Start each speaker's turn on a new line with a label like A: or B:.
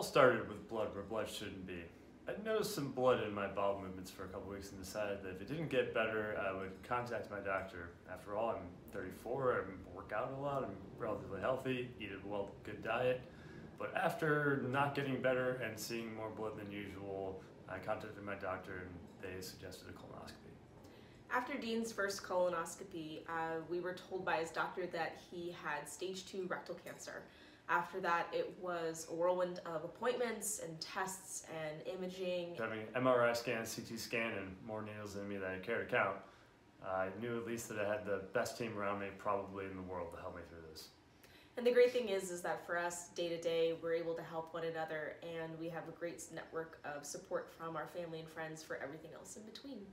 A: all started with blood where blood shouldn't be. I noticed some blood in my bowel movements for a couple weeks and decided that if it didn't get better, I would contact my doctor. After all, I'm 34, I work out a lot, I'm relatively healthy, eat a well, good diet. But after not getting better and seeing more blood than usual, I contacted my doctor and they suggested a colonoscopy.
B: After Dean's first colonoscopy, uh, we were told by his doctor that he had stage two rectal cancer. After that, it was a whirlwind of appointments and tests and imaging.
A: Having MRI scan, CT scan, and more needles in me than I care to count, I knew at least that I had the best team around me probably in the world to help me through this.
B: And the great thing is, is that for us, day to day, we're able to help one another, and we have a great network of support from our family and friends for everything else in between.